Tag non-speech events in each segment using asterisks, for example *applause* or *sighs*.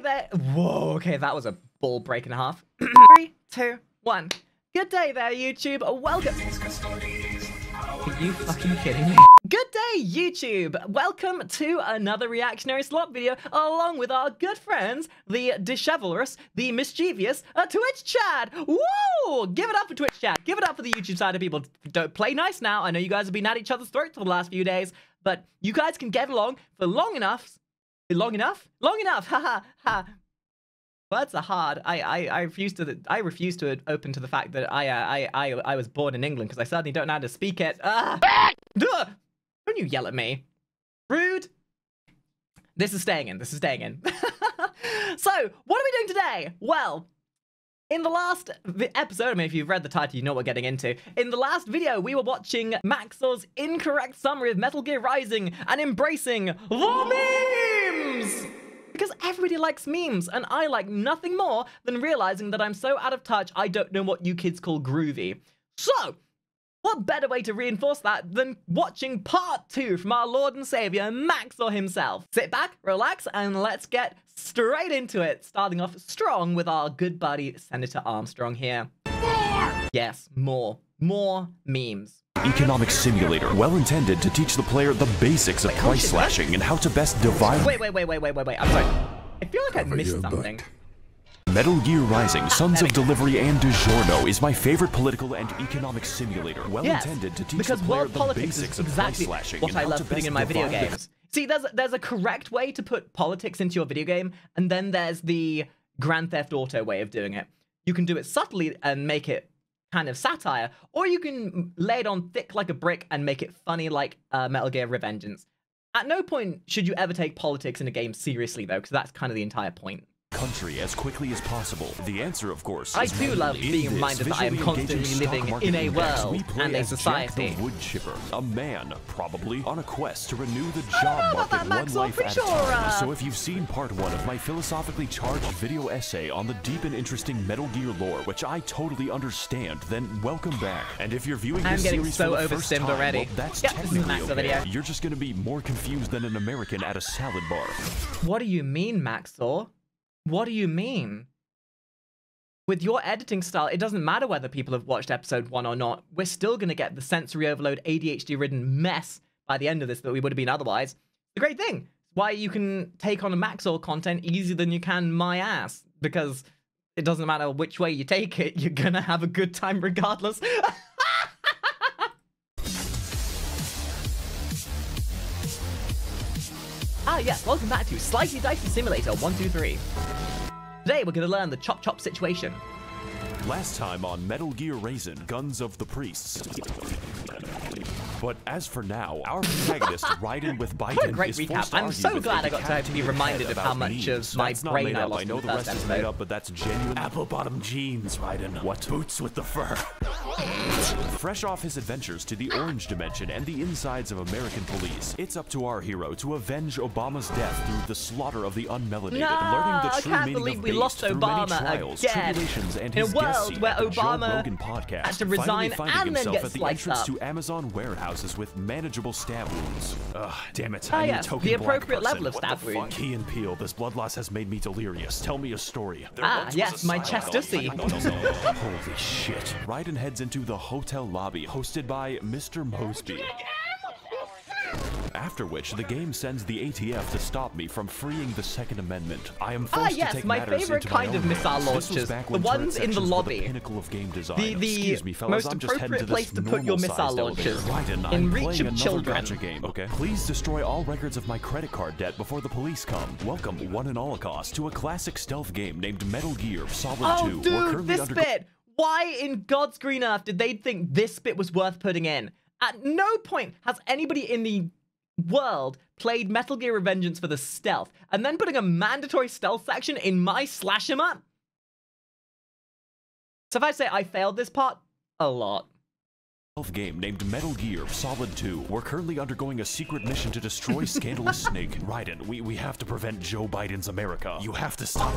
there. Whoa, okay, that was a ball break and a half. *clears throat* Three, two, one. Good day there, YouTube. Welcome. Are you fucking kidding me? Good day, YouTube! Welcome to another reactionary slot video, along with our good friends, the dishevelous, the mischievous, uh, Twitch chat! Woo! Give it up for Twitch chat. Give it up for the YouTube side of people. Don't play nice now. I know you guys have been at each other's throats for the last few days, but you guys can get along for long enough. Long enough? Long enough! Ha ha ha! Words are hard. I, I, I refuse to. I refuse to open to the fact that I, uh, I, I, I was born in England because I certainly don't know how to speak it. Ah! Don't you yell at me. Rude. This is staying in. This is staying in. *laughs* so, what are we doing today? Well, in the last episode, I mean, if you've read the title, you know what we're getting into. In the last video, we were watching Maxor's incorrect summary of Metal Gear Rising and embracing memes! Because everybody likes memes, and I like nothing more than realizing that I'm so out of touch, I don't know what you kids call groovy. So, what better way to reinforce that than watching part two from our Lord and Savior, Maxor himself? Sit back, relax, and let's get straight into it, starting off strong with our good buddy, Senator Armstrong here. More! Yes, more. More memes. Economic simulator, well intended to teach the player the basics of price slashing and how to best divide. Wait, wait, wait, wait, wait, wait, wait. I'm sorry. I feel like I missed something. Metal Gear Rising, ah, Sons of we go. Delivery and DiGiorno is my favorite political and economic simulator, well Yes, intended to teach because the player world the politics basics is of exactly price slashing what and I how love to putting best in my video divide- games. See, there's there's a correct way to put politics into your video game, and then there's the Grand Theft Auto way of doing it. You can do it subtly and make it kind of satire, or you can lay it on thick like a brick and make it funny like uh, Metal Gear Revengeance. At no point should you ever take politics in a game seriously, though, because that's kind of the entire point. Country as quickly as possible? The answer, of course, I is do love in being this reminded that I am constantly living in a world we play and a as Jack society. the wood chipper, a man, probably, on a quest to renew the job about market that, one Max, life pretty at a time. So if you've seen part one of my philosophically charged video essay on the deep and interesting Metal Gear lore, which I totally understand, then welcome back. And if you're viewing I'm this getting series so for the first overstimmed time, already. well, that's Yep, technically the okay. video. You're just gonna be more confused than an American at a salad bar. What do you mean, Maxor? What do you mean? With your editing style, it doesn't matter whether people have watched episode one or not. We're still going to get the sensory overload, ADHD ridden mess by the end of this that we would have been otherwise. The great thing. Why you can take on a Maxor content easier than you can my ass. Because it doesn't matter which way you take it, you're going to have a good time regardless. *laughs* Ah, yes, welcome back to Slicey Dicey Simulator 123. Today we're going to learn the chop chop situation. Last time on Metal Gear Raisin, Guns of the Priests. But as for now, our protagonist, *laughs* Raiden with Biden, What a great is recap. I'm so glad I got to- to be reminded of how much of my That's brain I lost I know the the rest is episode. made up, but that's genuine. Apple bottom jeans, Raiden. What? Boots with the fur. Fresh off his adventures to the Orange Dimension and the insides of American police, it's up to our hero to avenge Obama's death through the slaughter of the unmelanated, No, learning the I true can't meaning believe of we lost Obama many trials, again. tribulations, and In a his guest world where at the Joe Obama Rogan podcast, had to finally resign finding and then himself get at the sliced entrance up. to Amazon warehouses with manageable stab wounds. Ugh, damn it! Ah, I yes, a token the appropriate person. level of stab wounds. wound. Key and peel, this blood loss has made me delirious. Tell me a story. There Ah, yes, my chest does see. Holy shit. Raiden heads into the hotel lobby, hosted by Mr. Mosby. After which, the game sends the ATF to stop me from freeing the Second Amendment. I am forced Ah, yes, to take my matters favorite into my kind of own missile hands. Launchers, the ones in the lobby. pinnacle of game design. The- the Excuse me, fellas, most I'm just heading to appropriate place to put your missile launchers, Raiden, in I'm reach of children. game, okay? Please destroy all records of my credit card debt before the police come. Welcome, one and holocaust, to a classic stealth game named Metal Gear Solid Oh, 2. We're dude, this bit! Why in God's green earth did they think this bit was worth putting in? At no point has anybody in the world played Metal Gear Revengeance for the stealth, and then putting a mandatory stealth section in my slash 'em up? So if I say I failed this part, a lot. Game named Metal Gear Solid 2. We're currently undergoing a secret mission to destroy *laughs* Scandalous Snake. Raiden, we, we have to prevent Joe Biden's America. You have to stop.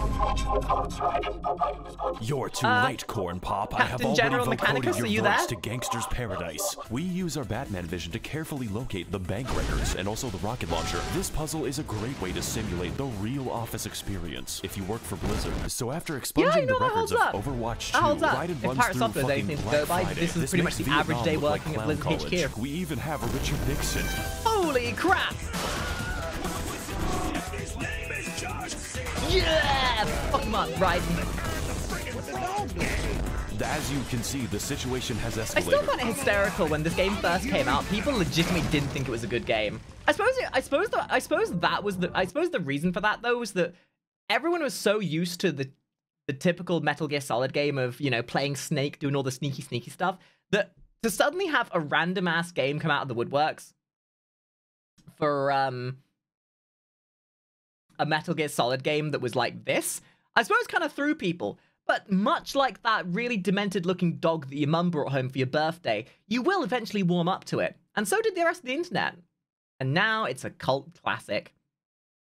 You're too Uh, late, Corn Pop. I have already General voted your are you voice there? to Gangster's Paradise. We use our Batman vision to carefully locate the bank records and also the rocket launcher. This puzzle is a great way to simulate the real office experience if you work for Blizzard. So after expunging you know the records of up. Overwatch 2, That holds up. Raiden If runs Pirate through Software is fucking Black go by, Friday. this is pretty much makes the average Vietnam day look like at Blizzard college. HQ. We even have a Richard Nixon. Holy crap! Yeah! Fuck him up, Raiden. As you can see, the situation has escalated. I still find it hysterical when this game first came out. People legitimately didn't think it was a good game. I suppose. It, I suppose. The, I suppose that was the. I suppose the reason for that though was that everyone was so used to the the typical Metal Gear Solid game of you know playing Snake, doing all the sneaky sneaky stuff that to suddenly have a random ass game come out of the woodworks for um a Metal Gear Solid game that was like this, I suppose kind of threw people. But much like that really demented looking dog that your mum brought home for your birthday, you will eventually warm up to it. And so did the rest of the internet. And now it's a cult classic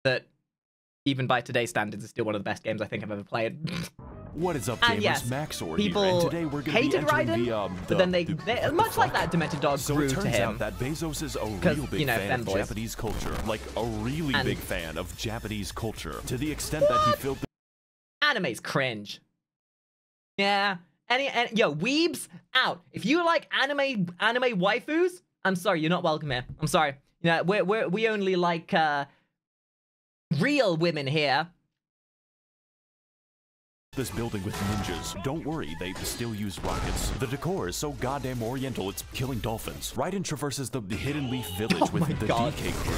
that, even by today's standards, is still one of the best games I think I've ever played. *laughs* What is up, And gamers? yes, Maxor People here, and today we're to hated entering Raiden, the, um, but then they, the- they what the much like that demented dog So grew it to him. out that Bezos is a real big you know, fan of. Japanese culture, like a really And- big fan of Japanese culture, to the extent that he filled Anime's cringe. Yeah. Any, any yo, weebs out. If you like anime anime waifus, I'm sorry, you're not welcome here. I'm sorry. You know, we're, we're we only like uh real women here. This building with ninjas. Don't worry, they still use rockets. The decor is so goddamn oriental, it's killing dolphins. Raiden traverses the Hidden Leaf Village *laughs* Oh with the God. DK crew.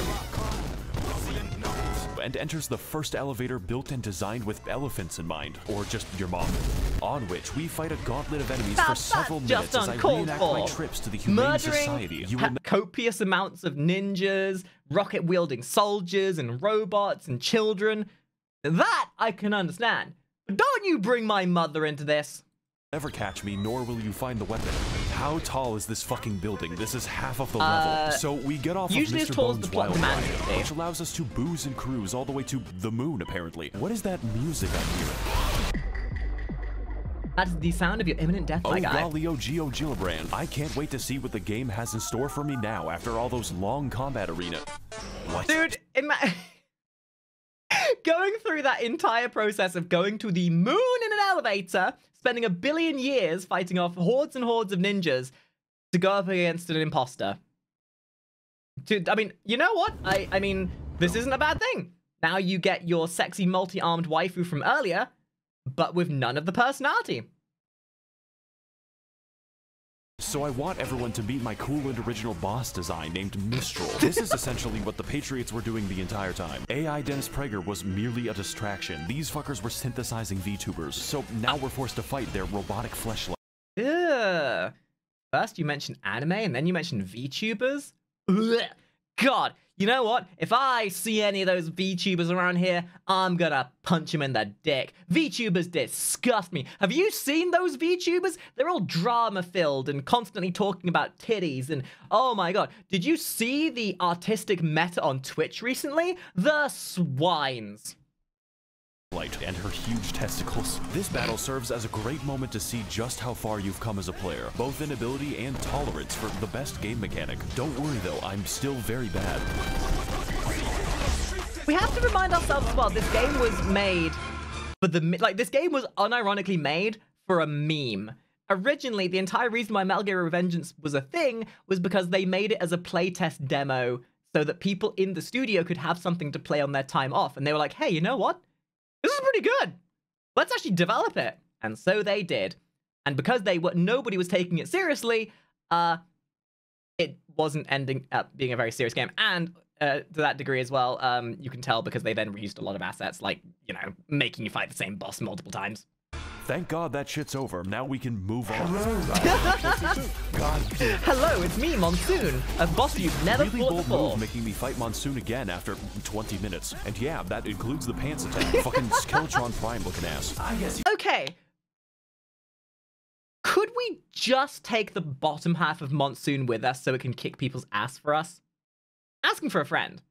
And enters the first elevator built and designed with elephants in mind, or just your mom. On which we fight a gauntlet of enemies for several minutes as I reenact for. my trips to the Humane Society. You ha- copious amounts of ninjas, rocket wielding soldiers and robots and children. That I can understand. Don't you bring my mother into this. never catch me, nor will you find the weapon. How tall is this fucking building? This is half of the Uh, level. So we get off usually of as Mr. tall as Bones' wild ride, to which allows us to booze and cruise all the way to the moon, apparently. What is that music I'm hearing? That's the sound of your imminent death, my oh, guy. golly, oh, Geo Gillibrand. I can't wait to see what the game has in store for me now after all those long combat arena. What? Dude, *laughs* going through that entire process of going to the moon in an elevator, spending a billion years fighting off hordes and hordes of ninjas to go up against an imposter. To, I mean, you know what? I, I mean, this isn't a bad thing. Now you get your sexy multi-armed waifu from earlier, but with none of the personality. So I want everyone to meet my cool and original boss design named Mistral. This is essentially what the Patriots were doing the entire time. AI Dennis Prager was merely a distraction. These fuckers were synthesizing VTubers. So now we're forced to fight their robotic fleshlight. Ugh. First you mentioned anime, and then you mentioned VTubers. Ugh. God, you know what? If I see any of those VTubers around here, I'm gonna punch them in the dick. VTubers disgust me. Have you seen those VTubers? They're all drama filled and constantly talking about titties. And oh my god, did you see the artistic meta on Twitch recently? The swines. And her huge testicles. This battle serves as a great moment to see just how far you've come as a player, both in ability and tolerance for the best game mechanic. Don't worry though, I'm still very bad. We have to remind ourselves as well, this game was made for the, like, this game was unironically made for a meme. Originally, the entire reason why Metal Gear Revengeance was a thing was because they made it as a playtest demo so that people in the studio could have something to play on their time off. And they were like, hey, you know what? This is pretty good. Let's actually develop it. And so they did. And because they were nobody was taking it seriously, uh, it wasn't ending up being a very serious game. And uh, to that degree as well, um, you can tell because they then reused a lot of assets, like, you know, making you fight the same boss multiple times. Thank God that shit's over. Now we can move on. God. *laughs* *laughs* Hello, it's me, Monsoon, a boss you've never Really fought before. move making me fight Monsoon again after 20 minutes. And yeah, that includes the pants attack. *laughs* Fucking Skeletron Prime looking ass. Okay. Could we just take the bottom half of Monsoon with us so it can kick people's ass for us? Asking for a friend.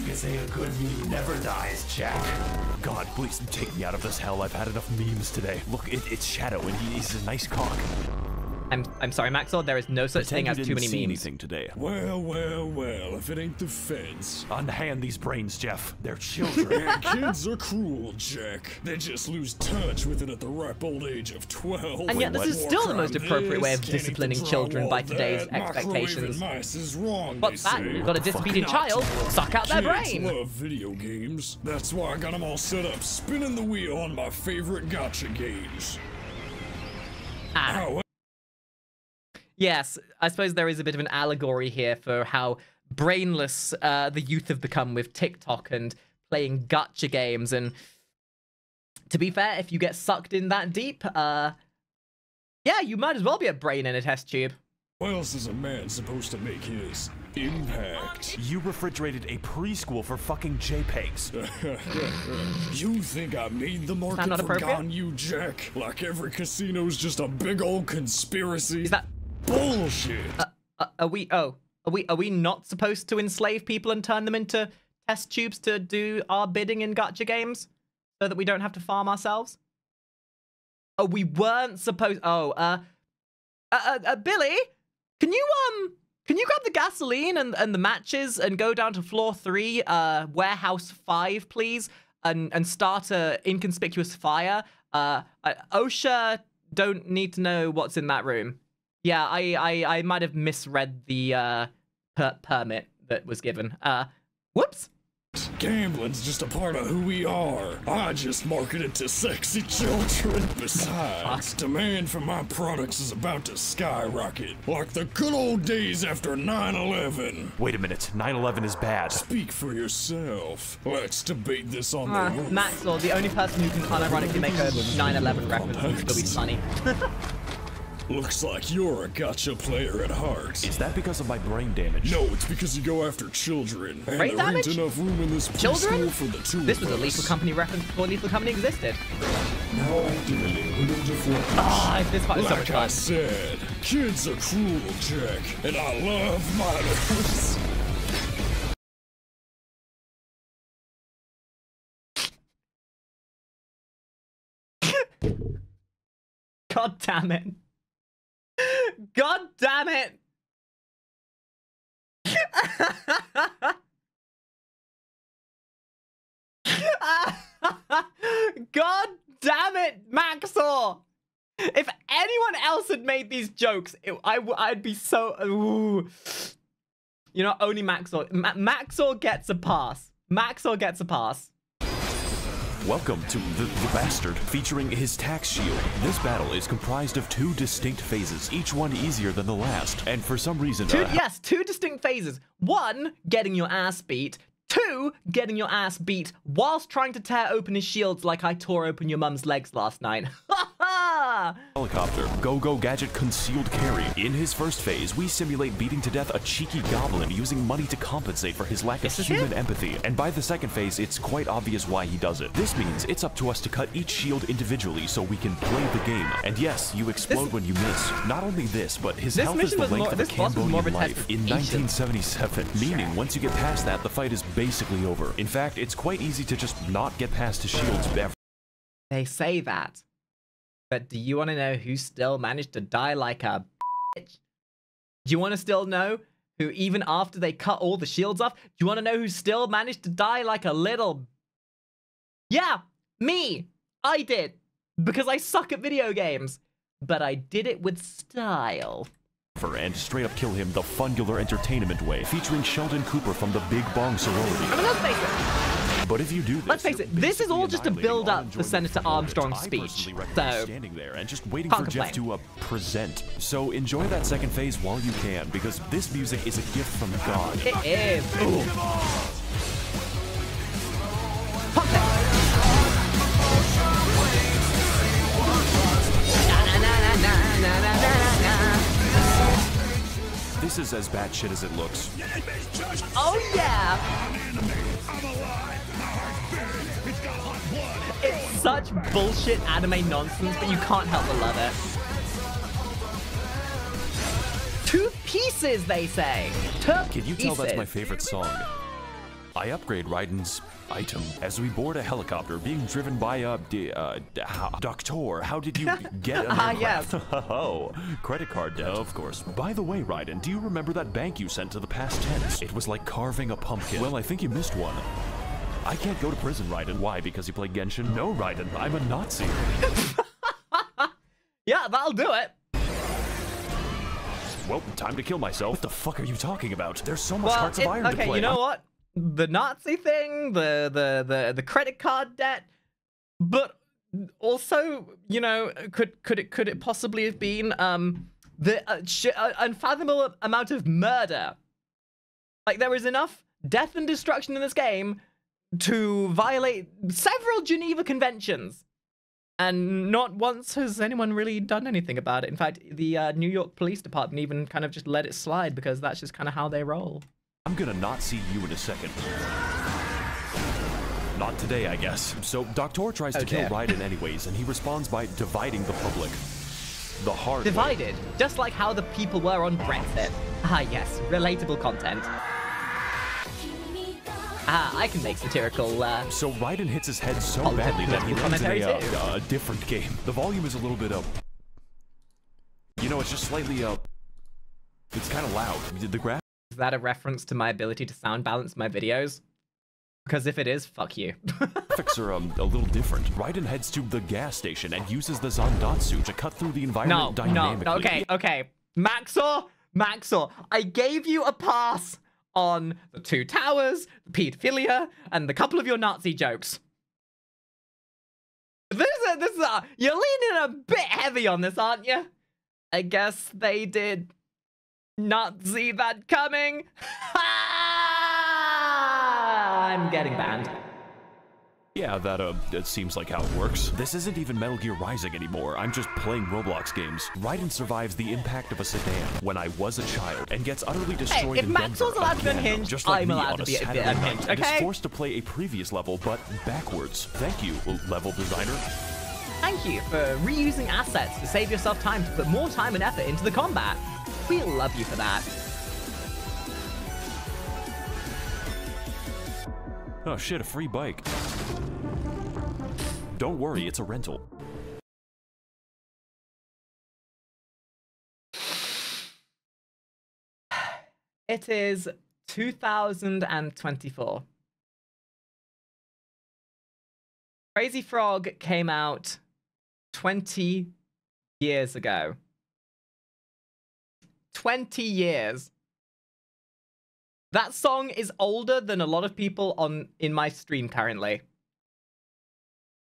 You say a good meme never dies, Jack. God, please take me out of this hell. I've had enough memes today. Look, it, it's Shadow, and he, he's a nice cock. I'm I'm sorry, Maxwell. There is no such Pretend thing as too didn't many see memes. anything today. Well, well, well, if it ain't the feds. Unhand these brains, Jeff. They're children. *laughs* Man, kids are cruel, Jack. They just lose touch with it at the ripe old age of 12. And yet this is still the most appropriate way of this, can't eat the disciplining children by today's that, expectations. mice is wrong, What's that? say. You've got a disobedient child. not. Suck out their Kids brain. love video games. That's why I got them all set up, spinning the wheel on my favorite gotcha games. Ah. However, Yes, I suppose there is a bit of an allegory here for how brainless uh, the youth have become with TikTok and playing gotcha games. And to be fair, if you get sucked in that deep, uh, yeah, you might as well be a brain in a test tube. How else is a man supposed to make his impact? you refrigerated a preschool for fucking JPEGs. *laughs* You think I made the market not for appropriate? Gone You Jack? Like every casino's just a big old conspiracy? Is that bullshit? uh, are we? Oh, are we? Are we not supposed to enslave people and turn them into test tubes to do our bidding in gotcha games, so that we don't have to farm ourselves? Oh, we weren't supposed. Oh, uh, uh, uh, uh Billy, can you um, can you grab the gasoline and and the matches and go down to floor three, uh, warehouse five, please, and and start a inconspicuous fire. Uh, uh, OSHA don't need to know what's in that room. Yeah, I I, I might have misread the uh, per- permit that was given. Uh, whoops. Gambling's just a part of who we are. I just market it to sexy children. Besides, demand for my products is about to skyrocket, like the good old days after 9/11. Wait a minute, 9/11 is bad. Speak for yourself. Let's debate this on Uh, the roof. Maxwell, the only person who can unironically make a 9/11 reference and still be funny. Looks like you're a gotcha player at heart. Is that because of my brain damage? No, it's because you go after children. And Brain there damage? ain't enough room in this Children? for the two This was a. Lethal Company reference before Lethal Company existed. Now activating window deflectors. Ah, this part is so much Like I said, kids are cruel, Jack, and I love minors. *laughs* *laughs* God damn it. God damn it. God damn it, Maxor. If anyone else had made these jokes, it, I, I'd be so. Ooh. You know, only Maxor. Ma- Maxor gets a pass. Maxor gets a pass. Welcome to the, the Bastard, featuring his tax shield. This battle is comprised of two distinct phases, each one easier than the last. And for some reason, Two, uh, yes, two distinct phases. One, getting your ass beat. Two, getting your ass beat whilst trying to tear open his shields like I tore open your mum's legs last night. *laughs* Helicopter, Go-Go Gadget Concealed Carry. In his first phase, we simulate beating to death a cheeky goblin using money to compensate for his lack of human it? empathy. And by the second phase, it's quite obvious why he does it. This means it's up to us to cut each shield individually so we can play the game. And yes, you explode when you miss. Not only this, but his This health is the length more- of a this boss was more of a Cambodian life in patience. 1977. Meaning, once you get past that, the fight is basically over. In fact, it's quite easy to just not get past his shields ever. They say that. But do you want to know who still managed to die like a bitch? Do you want to still know who, even after they cut all the shields off, do you want to know who still managed to die like a little. Yeah, me! I did! Because I suck at video games. But I did it with style. and straight up kill him the fungular entertainment way, featuring Sheldon Cooper from the Big Bong sorority. I mean, let's face it. But if you do this, Let's face it, this is all just to build up Senator for it. Armstrong's speech. So, standing there and just waiting for Jeff to uh, present. So enjoy that second phase while you can, because this music is a gift from God. It is. Ooh. Pump it. This is as bad shit as it looks. Oh yeah! such bullshit anime nonsense, but you can't help but love it. Two pieces, they say. Two Can you tell that's my favorite song? I upgrade Raiden's item as we board a helicopter being driven by a uh, doctor. How did you *laughs* get *laughs* an Ah, uh, yes. *laughs* oh, credit card debt, of course. By the way, Raiden, do you remember that bank you sent to the past tense? It was like carving a pumpkin. Well, I think you missed one. I can't go to prison, Raiden. Why? Because you play Genshin? No, Raiden. I'm a Nazi. *laughs* Yeah, that'll do it. Well, time to kill myself. What the fuck are you talking about? There's so much Well, Hearts it- of Iron to okay, play. you know what? The Nazi thing, the the the the credit card debt, but also, you know, could could it could it possibly have been um the uh, sh- uh, unfathomable amount of murder? Like there is enough death and destruction in this game to violate several Geneva conventions. And not once has anyone really done anything about it. In fact, the uh, New York Police Department even kind of just let it slide because that's just kind of how they roll. I'm gonna not see you in a second. Not today, I guess. So, Doctor tries to Oh, kill. Raiden anyways, and he responds by dividing the public. The hard way. Divided, just like how the people were on Brexit. Ah, yes, relatable content. Ah, I can make satirical. Uh, So Raiden hits his head so badly that he lands in a, uh, a different game. The volume is a little bit up. You know, it's just slightly up. It's kind of loud. The graphics is that a reference to my ability to sound balance my videos? Because if it is, fuck you. *laughs* are um, a little different. Raiden heads to the gas station and uses the Zandatsu to cut through the environment no, no, no, okay, okay. Maxor, Maxor, I gave you a pass on the two towers, the pedophilia, and the couple of your Nazi jokes. This is, this is, uh, you're leaning a bit heavy on this, aren't you? I guess they did not see that coming. *laughs* I'm getting banned. Yeah, that uh, that seems like how it works. This isn't even Metal Gear Rising anymore. I'm just playing Roblox games. Raiden survives the impact of a sedan when I was a child and gets utterly destroyed if in Max Denver was allowed to be unhinged, just like I'm me allowed on to be a bit Saturday night, unhinged, and is forced to play a previous level, but backwards. Thank you, level designer. Thank you for reusing assets to save yourself time to put more time and effort into the combat. We love you for that. Oh shit, a free bike. Don't worry, it's a rental. It is 2024. Crazy Frog came out 20 years ago. 20 years. That song is older than a lot of people on in my stream currently.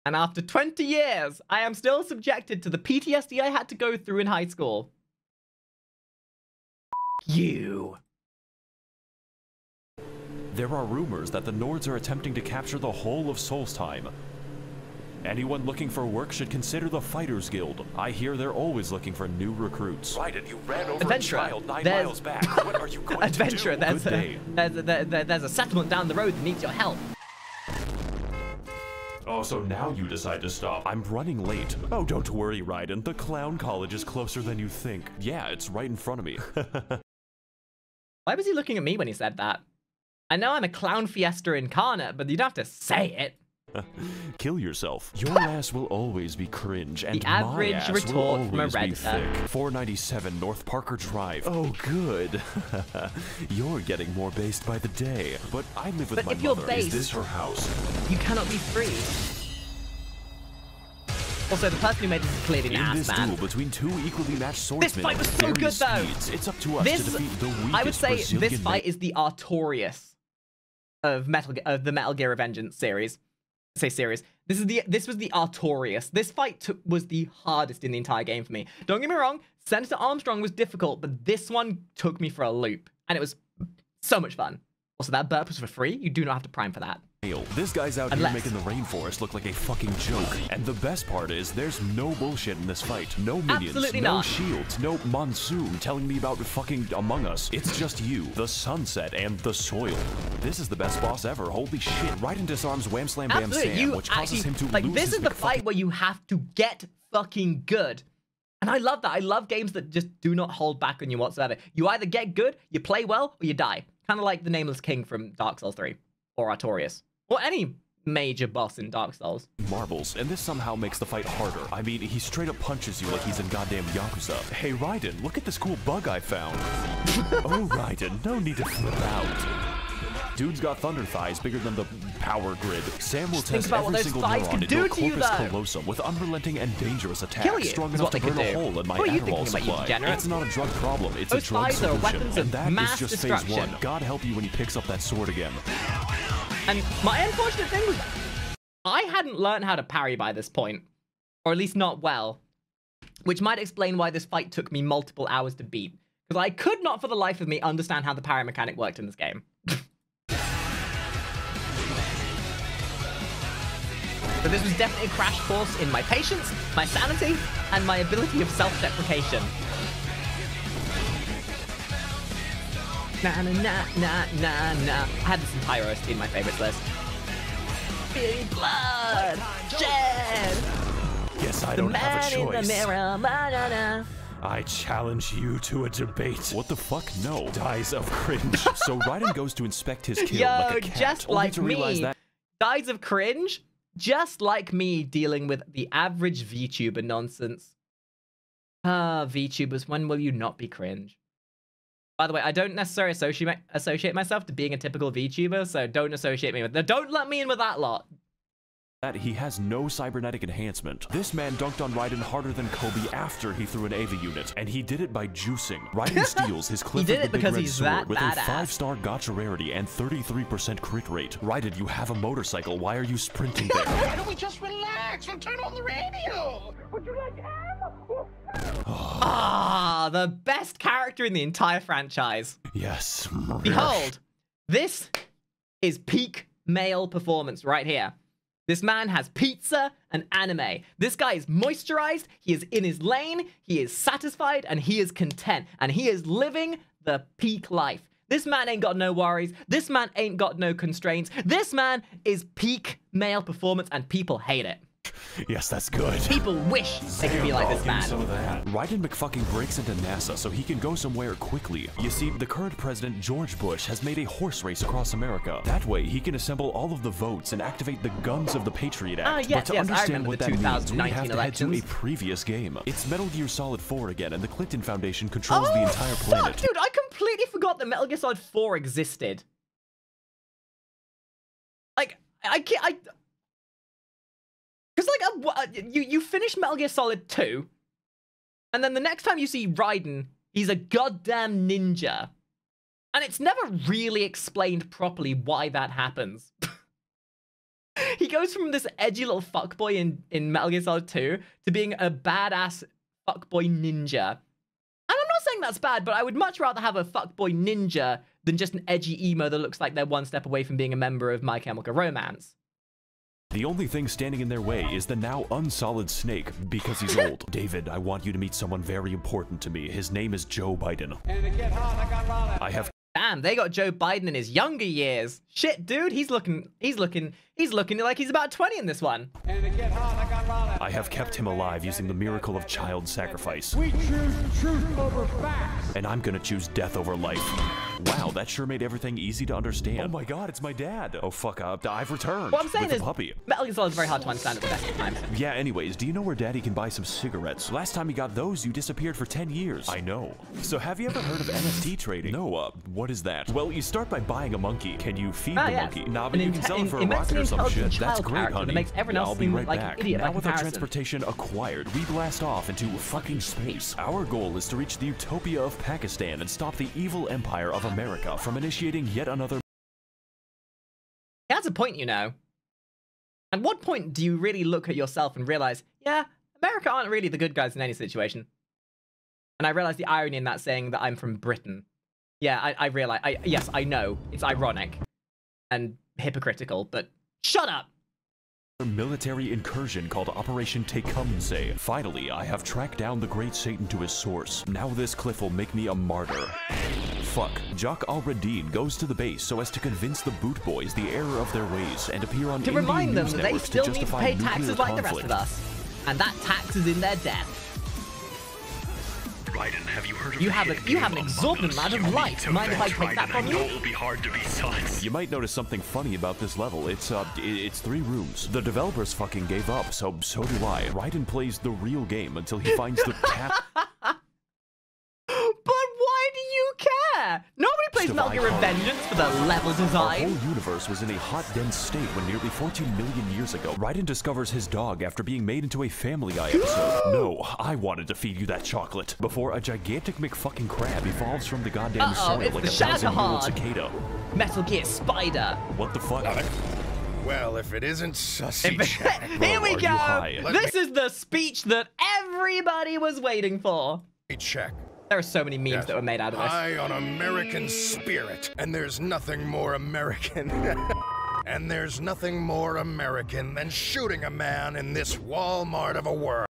And after 20 years, I am still subjected to the PTSD I had to go through in high school. You. There are rumors that the Nords are attempting to capture the whole of Solstheim. Anyone looking for work should consider the Fighters Guild. I hear they're always looking for new recruits. Raiden, you ran over Adventurer, a child nine there's- miles back. What are you going Adventurer, *laughs* to do? there's Good a, there's, a, there, there- there's a settlement down the road that needs your help. Oh, so now you decide to stop. I'm running late. Oh, don't worry, Raiden. The clown college is closer than you think. Yeah, it's right in front of me. *laughs* Why was he looking at me when he said that? I know I'm a clown fiesta incarnate, but you don't have to say it. *laughs* Kill yourself. Your ass will always be cringe, and The average my ass retort will from a always be thick. 497 North Parker Drive. Oh, good. *laughs* You're getting more based by the day. But I live with But my if you're mother. based- Is this her house? You cannot be free. Also, the person who made this is clearly an In ass this man. duel between two equally matched swordsmen this fight was so good, though. speeds, it's up to us This, to defeat the weakest I would say, Brazilian this fight is the Artorias of Metal of the Metal Gear Revengeance series. Say serious. This is the this was the Artorias. This fight was the hardest in the entire game for me. Don't get me wrong, Senator Armstrong was difficult, but this one took me for a loop, and it was so much fun. Also, that burp was for free. You do not have to prime for that. This guy's out Unless- here making the rainforest look like a fucking joke. And the best part is, there's no bullshit in this fight. No minions, Absolutely no not. shields, no monsoon telling me about fucking Among Us. It's just you, the sunset, and the soil. This is the best boss ever. Holy shit. Raiden disarms Wham Slam Bam Absolutely, Sam, you which causes actually him to like lose this is the fight where you have to get fucking good. And I love that. I love games that just do not hold back on you whatsoever. You either get good, you play well, or you die. Kind of like the Nameless King from Dark Souls 3, or Artorias, or any major boss in Dark Souls. marbles, and this somehow makes the fight harder. I mean, he straight up punches you like he's in goddamn Yakuza. Hey, Raiden, look at this cool bug I found. *laughs* oh, Raiden, no need to flip out. Dude's got thunder thighs bigger than the power grid. Sam will test every single neuron into a corpus callosum with unrelenting and dangerous attacks, strong enough to burn a do. hole in my are you Adderall thinking about, you supply. It's not a drug problem, it's Those a drug solution. and that is just phase one. God help you when he picks up that sword again. And my unfortunate thing was, I hadn't learned how to parry by this point, or at least not well, which might explain why this fight took me multiple hours to beat. Because I could not for the life of me understand how the parry mechanic worked in this game. *laughs* So this was definitely a crash course in my patience, my sanity, and my ability of self-deprecation. Na na na na na na. I had this entire OST in my favorites list. Feeling blood, shed. Yes, I don't have a man in choice. the mirror. Ba-da-da. I challenge you to a debate. What the fuck? No. Dies of cringe. *laughs* so Raiden goes to inspect his kill Yo, like a cat, just only like to realize me. that Dies of cringe, just like me dealing with the average VTuber nonsense. Ah, VTubers, when will you not be cringe? By the way, I don't necessarily associate associate myself to being a typical VTuber, so don't associate me with. Don't let me in with that lot. that he has no cybernetic enhancement. This man dunked on Raiden harder than Kobe after he threw an AVA unit, and he did it by juicing. Raiden *laughs* steals his Clifford did the Big because Red Sword that with a 5-star gotcha rarity and 33% crit rate. Raiden, you have a motorcycle. Why are you sprinting there? *laughs* Why don't we just relax and turn on the radio? Would you like Ah, the best character in the entire franchise. yes. Behold, this is peak male performance right here. This man has pizza and anime. This guy is moisturized, he is in his lane, he is satisfied, and he is content. And he is living the peak life. This man ain't got no worries. This man ain't got no constraints. This man is peak male performance, and people hate it. Yes, that's good. People wish they could be like this man. Some of that. Raiden McFucking breaks into NASA so he can go somewhere quickly. You see, the current president, George Bush, has made a horse race across America. That way, he can assemble all of the votes and activate the guns of the Patriot Act. Ah, yes, but to yes, understand what that means, we have to head to a previous game. It's Metal Gear Solid 4 again, and the Clinton Foundation controls the entire Oh, fuck, planet. dude! I completely forgot that Metal Gear Solid 4 existed. Like, I can't. I. Because, like, wha- uh, you, you finish Metal Gear Solid 2, and then the next time you see Raiden, he's a goddamn ninja. And it's never really explained properly why that happens. *laughs* he goes from this edgy little fuckboy in, in Metal Gear Solid 2 to being a badass fuckboy ninja. And I'm not saying that's bad, but I would much rather have a fuckboy ninja than just an edgy emo that looks like they're one step away from being a member of My Chemical Romance. The only thing standing in their way is the now unsolid Snake because he's *laughs* old. David, I want you to meet someone very important to me. His name is Joe Biden. I have Damn, they got Joe Biden in his younger years. Shit, dude, he's looking, he's looking, he's looking like he's about 20 in this one. I have kept him alive using the miracle of child sacrifice. And I'm gonna choose death over life. Wow, that sure made everything easy to understand. Oh my god, it's my dad. Oh fuck up, I've returned. What I'm saying with is, a puppy. Metal Gear Solid is very hard to understand at the best of times. Yeah, anyways, do you know where daddy can buy some cigarettes? Last time you got those, you disappeared for 10 years. I know. So have you ever heard of NFT trading? No, uh, what is that? Well, you start by buying a monkey. Can you feed Ah, the yes. monkey? Nah, but you can sell it for a an rocket or immensely some shit. That's great, character that honey. makes everyone Yeah, else I'll be right like back. idiot now with our transportation acquired, we blast off into fucking space. Our goal is to reach the utopia of Pakistan and stop the evil empire of America from initiating yet another He has a point, you know. At what point do you really look at yourself and realize, yeah, America aren't really the good guys in any situation? And I realize the irony in that saying that I'm from Britain. Yeah, I, I realize. I, yes, I know it's ironic and hypocritical, but shut up. A military incursion called Operation Tecumseh. Finally, I have tracked down the Great Satan to his source. Now this cliff will make me a martyr. Fuck. Jock Al-Radin goes to the base so as to convince the Boot Boys the error of their ways and appear on To Indian remind them that they still to need to pay nuclear taxes like the rest of us, and that tax is in their death. Raiden, have you heard of You have a- you have an exorbitant amount of You light. to Mind if I avenge take that from you? will be hard to be sus. You might notice something funny about this level. It's uh, it's three rooms. The developers fucking gave up, so so do I. Raiden plays the real game until he finds the *laughs* cat. But why do you care? Nobody plays Divide Metal Gear Harmony. Revengeance for the level Our design. whole universe was in a hot, dense state when nearly 14 million years ago, Raiden discovers his dog after being made into a Family Guy episode. *gasps* no, I wanted to feed you that chocolate. Before a gigantic McFucking crab evolves from the goddamn Uh-oh, soil like a thousand-year-old cicada. Metal Gear Spider. What the fuck? Well, if it isn't sussy If- Jack. Here we go. high? Let This is the speech that everybody was waiting for. check. There are so many memes Yes. that were made out of this. High on American spirit. And there's nothing more American. *laughs* and there's nothing more American than shooting a man in this Walmart of a world.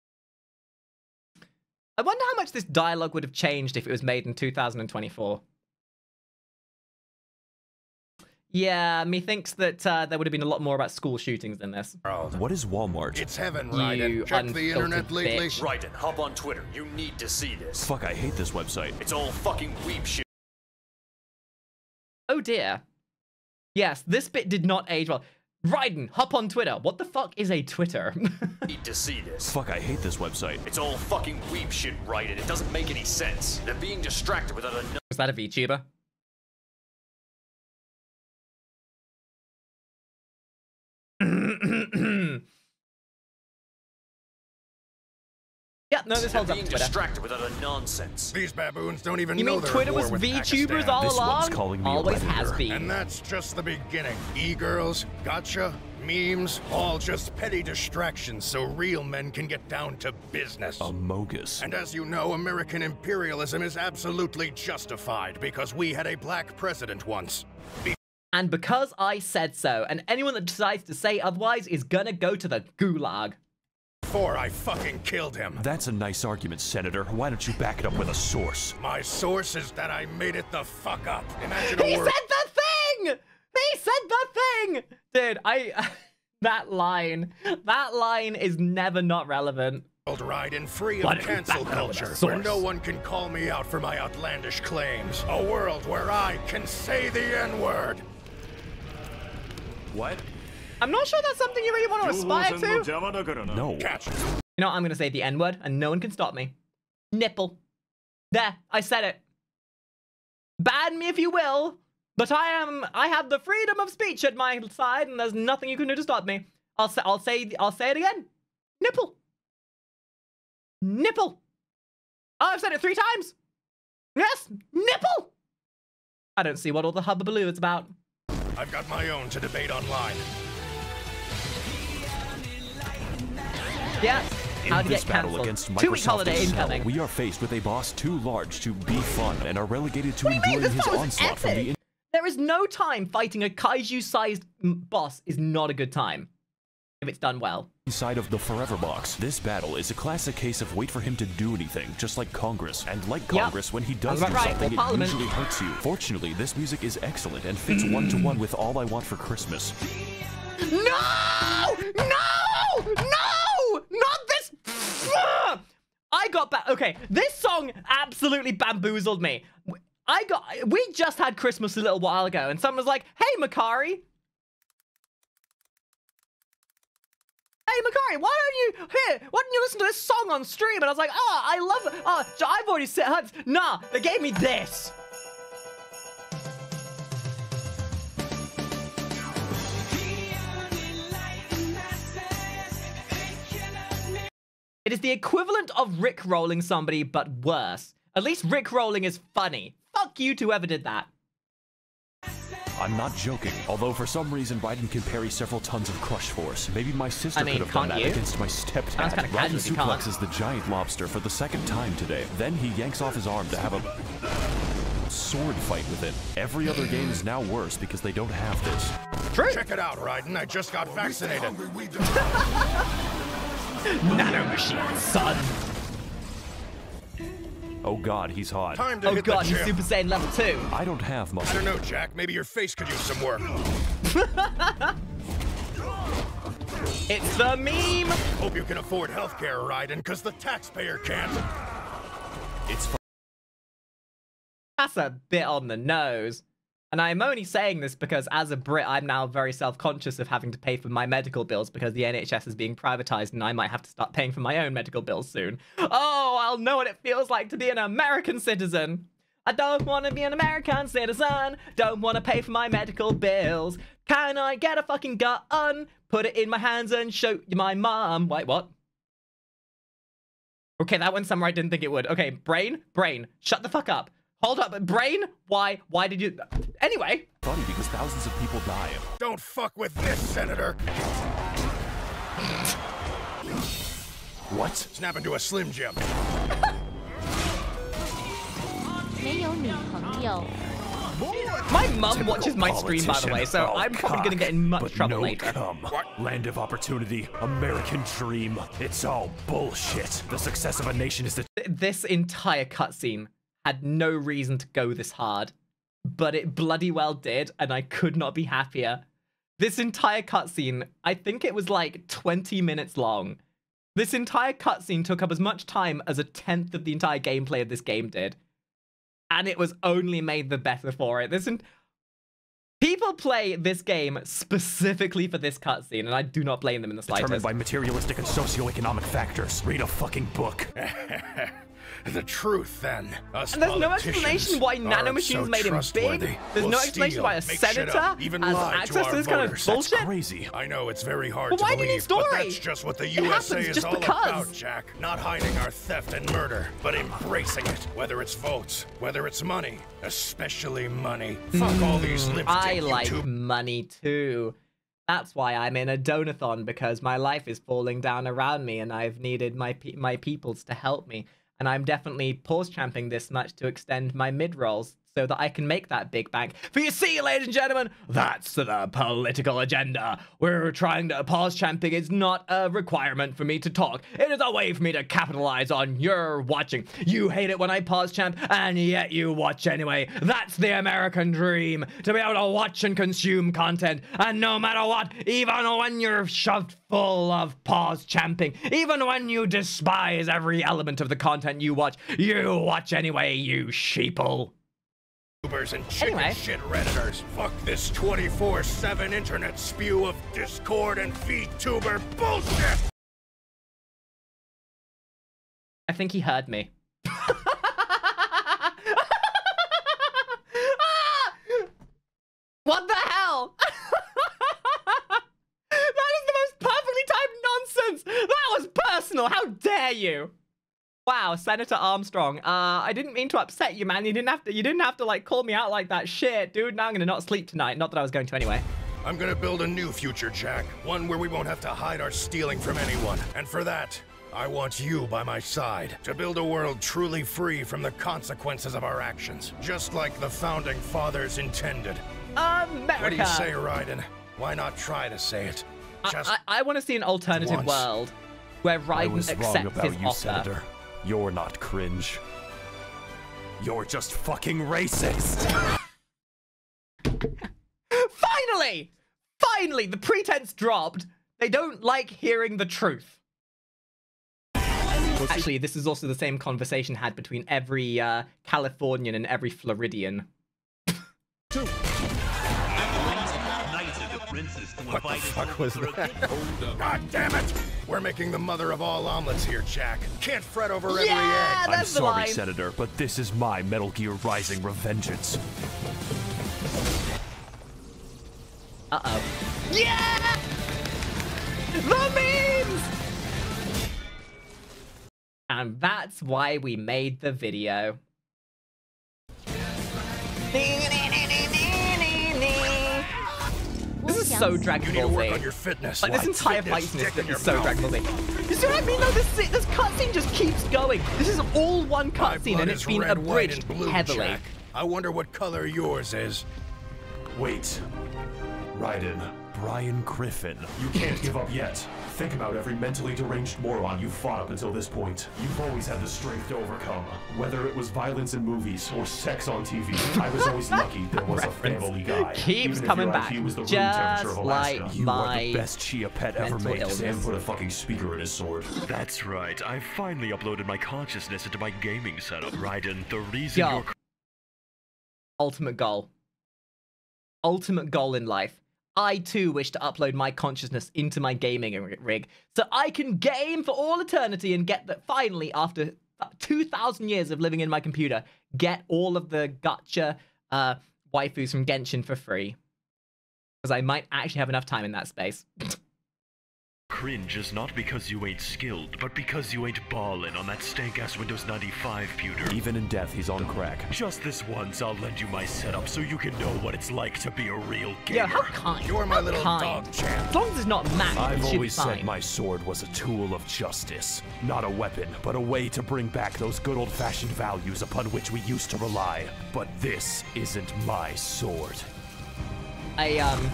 I wonder how much this dialogue would have changed if it was made in 2024. Yeah, methinks that uh, there would have been a lot more about school shootings than this. What is Walmart? It's heaven, You Check the unfiltered internet lately. bitch. Raiden, hop on Twitter. You need to see this. Fuck, I hate this website. It's all fucking weep shit. Oh dear. Yes, this bit did not age well. Raiden, hop on Twitter. What the fuck is a Twitter? *laughs* Need to see this. Fuck, I hate this website. It's all fucking weep shit, Raiden. It doesn't make any sense. They're being distracted without a Is that a VTuber? *clears throat* yeah, no, this They're holds up being to Twitter. distracted without a nonsense. These baboons don't even You know mean Twitter was with VTubers all This one's along? calling me a Always has been. And that's just the beginning. E-girls, gotcha, memes, all just petty distractions so real men can get down to business. Amogus. And as you know, American imperialism is absolutely justified because we had a black president once. And because I said so, and anyone that decides to say otherwise is gonna go to the gulag. Before I fucking killed him. That's a nice argument, Senator. Why don't you back it up with a source? My source is that I made it the fuck up. Imagine He a said the thing! He said the thing! Dude, I. *laughs* that line. That line is never not relevant. ride and free Why of cancel back it up with a culture, where no one can call me out for my outlandish claims. A world where I can say the N-word. What? I'm not sure that's something you really want to aspire to. No. Catch. You know, what? I'm gonna say the N word, and no one can stop me. Nipple. There, I said it. Ban me if you will, but I am. I have the freedom of speech at my side, and there's nothing you can do to stop me. I'll say. I'll say. I'll say it again. Nipple. Nipple. Oh, I've said it three times. Yes, nipple. I don't see what all the hubbubaloo is about. I've got my own to debate online. Yeah. How In to this get battle cancelled. against Two week Microsoft and Cell, incoming. we are faced with a boss too large to be fun and are relegated to What mean? enduring his fight was onslaught from the epic. There is no time fighting a kaiju-sized boss is not a good time. If it's done well. inside of the Forever Box. This battle is a classic case of wait for him to do anything, just like Congress. And like Yep. Congress, when he does do right, something, it usually hurts you. Fortunately, this music is excellent and fits one to one with All I Want for Christmas. No! No! No! Not this! I got back. Okay, this song absolutely bamboozled me. I got. We just had Christmas a little while ago, and someone was like, "Hey, Makari." Hey, Makari, why don't you here? Why don't you listen to this song on stream? And I was like, oh, I love ah, it. Oh, I've already set. Nah, they gave me this. It is the equivalent of Rick rolling somebody, but worse. At least Rick rolling is funny. Fuck you to whoever did that. I'm not joking. Although for some reason Biden can parry several tons of crush force. Maybe my sister I mean, could have done that you? against my Sounds stepdad. kinda casual Raiden if you can't. suplexes the giant lobster for the second time today. Then he yanks off his arm to have a sword fight with it. Every other game is now worse because they don't have this. True. Check it out, Raiden. I just got vaccinated. *laughs* Nano machine, son. Oh god, he's hot. Time to Oh hit god, the he's. Super Saiyan level 2. I don't have I muscle. don't know, Jack. Maybe your face could use some work. *laughs* It's the meme. Hope you can afford healthcare, Raiden, because the taxpayer can't. It's that's a bit on the nose. And I'm only saying this because as a Brit, I'm now very self-conscious of having to pay for my medical bills because the NHS is being privatized and I might have to start paying for my own medical bills soon. Oh, I'll know what it feels like to be an American citizen. I don't want to be an American citizen. Don't want to pay for my medical bills. Can I get a fucking gun? Put it in my hands and show my mom. Wait, what? Okay, that went somewhere I didn't think it would. Okay, brain, brain, shut the fuck up. Hold up, brain, why, why did you, anyway. Funny because thousands of people die. Don't fuck with this, Senator. what? Snap into a Slim Jim. My mum watches my stream, by the way, so I'm probably gonna get in much trouble no later. Come. What? Land of opportunity, American dream. It's all bullshit. The success of a nation is the. This entire cutscene had no reason to go this hard, but it bloody well did, and I could not be happier. This entire cutscene, I think it was like 20 minutes long. This entire cutscene took up as much time as a tenth of the entire gameplay of this game did. And it was only made the better for it. This People play this game specifically for this cutscene, and I do not blame them in the slightest. determined slightest. by materialistic and socioeconomic factors. Read a fucking book. *laughs* The truth, then. Us And there's no explanation why nanomachines so made him big. There's We'll no explanation steal, why a senator up, even has to access our to this kind of bullshit. Crazy. I know it's very hard But to why do you believe, need story? but that's just what the It USA is all because. about, Jack. Not hiding our theft and murder, but embracing it. Whether it's votes, whether it's money, especially money. Fuck all these lipstick Hmm, I like YouTube money too. That's why I'm in a donathon because my life is falling down around me and I've needed my pe- my peoples to help me. And I'm definitely pause champing this much to extend my mid rolls so that I can make that big bank. For you see, ladies and gentlemen, that's the political agenda. We're trying to pause champing is not a requirement for me to talk. It is a way for me to capitalize on your watching. You hate it when I pause champ, and yet you watch anyway. That's the American dream to be able to watch and consume content. And no matter what, even when you're shoved full of pause champing, even when you despise every element of the content you watch, you watch anyway, you sheeple. YouTubers and chicken Anyway. shit Redditors. Fuck this 24-7 internet spew of Discord and VTuber bullshit! I think he heard me. *laughs* what the hell? *laughs* that is the most perfectly timed nonsense. That was personal. How dare you? Wow, Senator Armstrong. Uh, I didn't mean to upset you, man. You didn't have to. You didn't have to like call me out like that. Shit, dude. Now I'm gonna not sleep tonight. Not that I was going to anyway. I'm gonna build a new future, Jack. One where we won't have to hide our stealing from anyone. And for that, I want you by my side to build a world truly free from the consequences of our actions, just like the founding fathers intended. America. What do you say, Raiden? Why not try to say it? Just I, I, want to see an alternative once. world where I Raiden accepts his you, offer. Senator. You're not cringe. You're just fucking racist. *laughs* Finally! Finally, the pretense dropped. They don't like hearing the truth. Actually, this is also the same conversation had between every uh, Californian and every Floridian. What the fuck was that? God damn it! We're making the mother of all omelets here, Jack. Can't fret over every Yeah, egg. I'm that's the sorry, line. Senator, but this is my Metal Gear Rising revengeance. Uh oh. Yeah! The memes! And that's why we made the video. So Dragon You to Ball Z. on your fitness. Like this entire Fitness fight scene stick in is, your so mouth. Dragon Ball Z. You see what I mean though? This, se- this cutscene just keeps going. This is all one My cutscene and it's been red, white, abridged and blue, heavily. Jack. I wonder what color yours is. Wait. Raiden. Brian Griffin. You can't give up yet. Think about every mentally deranged moron you've fought up until this point. You've always had the strength to overcome. Whether it was violence in movies or sex on TV, I was always lucky there was a family guy. Keeps Even coming back, IQ was the room just temperature of Alaska. like you are my the best Chia pet ever made. illness. Sam put a fucking speaker in his sword. That's right. I finally uploaded my consciousness into my gaming setup. Raiden, the reason Yo, you're ultimate goal. Ultimate goal in life. I too wish to upload my consciousness into my gaming rig so I can game for all eternity and get that finally, after 2,000 years of living in my computer, get all of the gotcha uh, waifus from Genshin for free. Because I might actually have enough time in that space. *laughs* Cringe is not because you ain't skilled, but because you ain't ballin' on that stank-ass Windows 95 pewter. Even in death, he's on crack. Just this once, I'll lend you my setup so you can know what it's like to be a real gamer. Yeah, how kind. You're my how little kind. dog champ. As long as it's not Mac, I've it be always said fine. my sword was a tool of justice. Not a weapon, but a way to bring back those good old fashioned values upon which we used to rely. But this isn't my sword. I, um,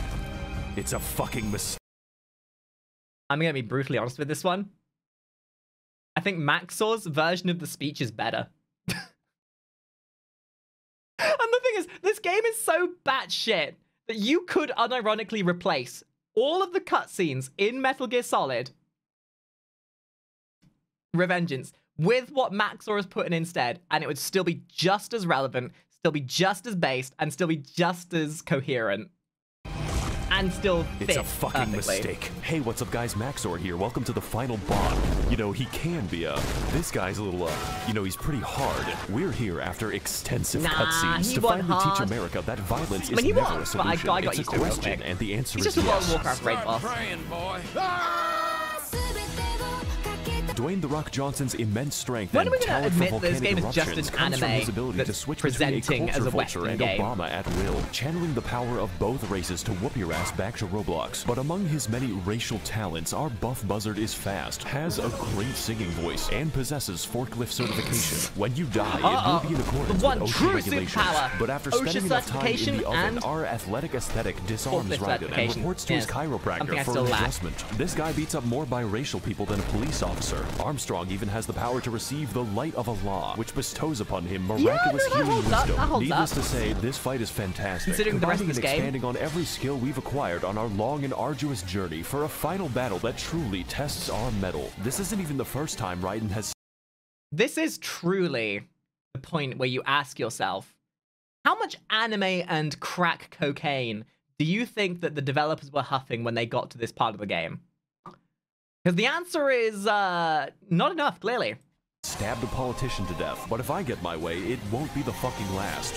It's a fucking mistake. I'm gonna be brutally honest with this one. I think Max0r's version of the speech is better. *laughs* and the thing is, this game is so batshit that you could unironically replace all of the cutscenes in Metal Gear Solid Revengeance with what Max0r is putting instead, and it would still be just as relevant, still be just as based, and still be just as coherent. And still fit It's a fucking perfectly. mistake. Hey, what's up, guys? Max0r here. Welcome to the final bot. You know, he can be a. This guy's a little, uh, you know, he's pretty hard. We're here after extensive Nah, cutscenes to finally hard. teach America that violence I mean, is he never was, a but I- solution. I got it's used a to it question, and the answer He's is just a World yes. of Warcraft raid boss. praying, boy. Dwayne The Rock Johnson's immense strength When and are we gonna for admit this game is just an anime his ability to that's switch between a presenting culture as a vulture Western and game? Obama at will, channeling the power of both races to whoop your ass back to Roblox. But among his many racial talents, our buff buzzard is fast, has a great singing voice, and possesses forklift certification. When you die, it Uh-oh. will be in accordance The one with OSHA regulations. But after OSHA spending enough time in the oven, our athletic aesthetic disarms Raiden and reports to Yes. his chiropractor for an adjustment. This guy beats up more biracial people than a police officer. Armstrong even has the power to receive the light of Allah, which bestows upon him Yeah, miraculous no, that healing holds up, wisdom. Needless up. to say, this fight is fantastic. Considering the rest of this and game. expanding on every skill we've acquired on our long and arduous journey for a final battle that truly tests our mettle. This isn't even the first time Raiden has This is truly the point where you ask yourself, how much anime and crack cocaine do you think that the developers were huffing when they got to this part of the game? Because the answer is uh, not enough, clearly. stabbed a politician to death. But if I get my way, it won't be the fucking last.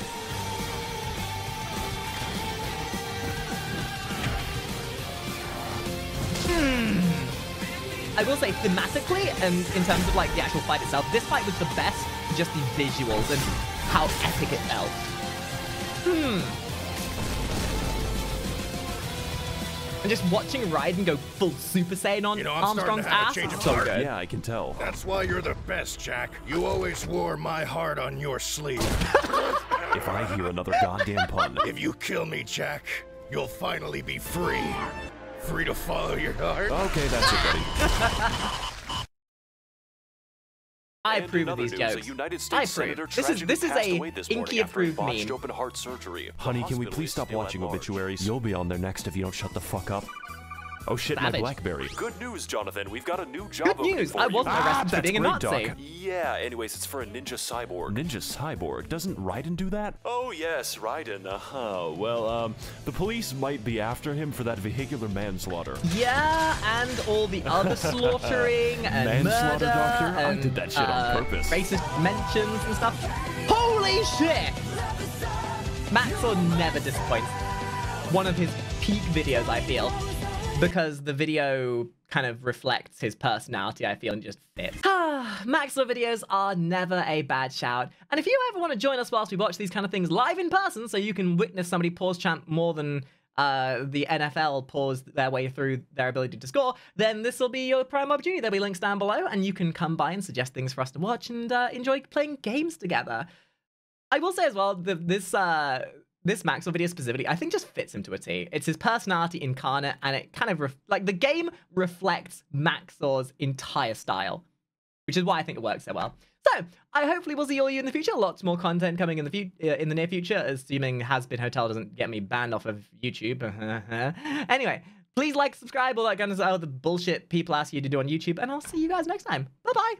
Hmm. I will say thematically and in terms of like the actual fight itself, this fight was the best. Just the visuals and how epic it felt. Hmm. And just watching Raiden go full Super Saiyan on You know, Armstrong's to have a ass. so good. Yeah, I can tell. That's why you're the best, Jack. You always wore my heart on your sleeve. *laughs* If I hear another goddamn pun, if you kill me, Jack, you'll finally be free. Free to follow your heart. okay, that's it, buddy. *laughs* I And approve of these news, jokes. A United I approve. senator This is this is a this Inky approved meme. open heart surgery. Honey, can we please stop watching obituaries? You'll be on there next if you don't shut the fuck up. Oh shit, Savage. my BlackBerry. Good news, Jonathan. We've got a new job Good news. for I you. wasn't Ah, arrested for being a Nazi. Doc. Yeah, anyways, it's for a ninja cyborg. Ninja Cyborg. Doesn't Raiden do that? oh, yes, Raiden. Uh huh. well, um, the police might be after him for that vehicular manslaughter. Yeah, and all the other *laughs* slaughtering and Manslaughter, murder Doctor? I did that shit on uh, purpose. Racist mentions and stuff. Holy shit! Maxwell never disappoints. One of his peak videos, I feel, because the video kind of reflects his personality, I feel, and just fits. *sighs* Max0r videos are never a bad shout. And if you ever want to join us whilst we watch these kind of things live in person, so you can witness somebody pause champ more than uh, the NFL pause their way through their ability to score, then this will be your prime opportunity. There'll be links down below, and you can come by and suggest things for us to watch and uh, enjoy playing games together. I will say as well, the, this uh, this Maxwell video specifically, I think just fits him to a T. It's his personality incarnate, and it kind of like the game reflects Max0r's entire style, which is why I think it works so well. So I hopefully will see all you in the future. Lots more content coming in the fu- uh, in the near future, assuming Hazbin Hotel doesn't get me banned off of YouTube. *laughs* anyway, please like, subscribe, all that kind of the bullshit people ask you to do on YouTube, and I'll see you guys next time. Bye bye.